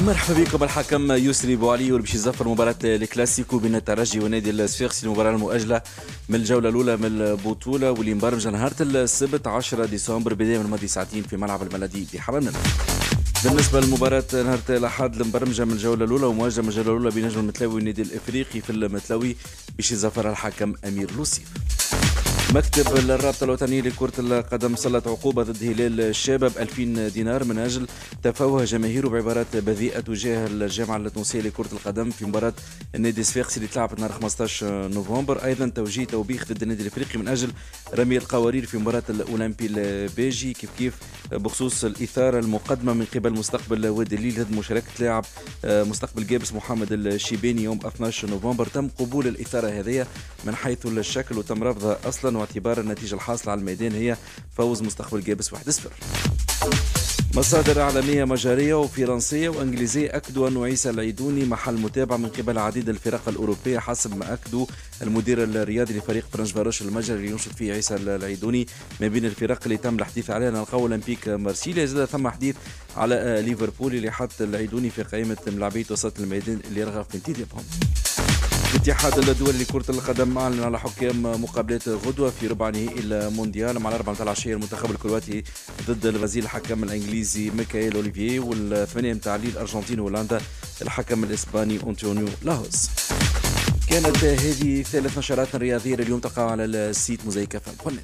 مرحبا بكم الحكم يسري بوعلي واللي باش يزفر مباراة الكلاسيكو بين الترجي ونادي الصفاقسي المباراة المؤجلة من الجولة الأولى من البطولة واللي مبرمجة نهار السبت 10 ديسمبر بداية من الماضي ساعتين في ملعب الملدي بحرم بالنسبة للمباراة نهار الأحد المبرمجة من الجولة الأولى ومواجهة من الجولة الأولى بين نجم المتلاوي والنادي الإفريقي في المتلاوي باش يزفر الحكم أمير لوسيف. مكتب الرابطة الوطنية لكرة القدم سلط عقوبة ضد هلال الشباب 2000 دينار من أجل تفوه جماهيره بعبارات بذيئة تجاه الجامعة التونسية لكرة القدم في مباراة النادي الصفاقسي اللي تلعبت نهار 15 نوفمبر. أيضا توجيه توبيخ ضد النادي الأفريقي من أجل رمي القوارير في مباراة الأولمبي البيجي. كيف كيف؟ بخصوص الإثارة المقدمة من قبل مستقبل وادي الليل ضد مشاركة لاعب مستقبل جابس محمد الشيباني يوم 12 نوفمبر. تم قبول الإثارة هذه من حيث الشكل وتم رفضها أصلا. واعتبار النتيجة الحاصلة على الميدان هي فوز مستقبل جابس 1-0 مصادر إعلامية مجرية وفرنسية وإنجليزية أكدوا أن عيسى العيدوني محل متابعة من قبل عديد الفرق الأوروبية حسب ما أكدوا المدير الرياضي لفريق فرنش باروش المجري اللي ينشط فيه عيسى العيدوني ما بين الفرق اللي تم الحديث عليها. نلقاو أولمبيك مارسيليا. زاد ثم حديث على ليفربول اللي حط العيدوني في قائمة ملاعبية وسط الميدان اللي يرغب في انتدابهم. الاتحاد الدولي لكرة القدم أعلن على حكام مقابلات غدوة في ربع نهائي المونديال مع الأربعة متاع العشية المنتخب الكرواتي ضد الغزيل الحكم الإنجليزي ميكائيل أوليفيي والثمانية متاع الأرجنتين وهولندا. الحكم الإسباني أنطونيو لاهوس. كانت هذه ثلاث نشرات رياضية اليوم تقع على السيت موزايكا فان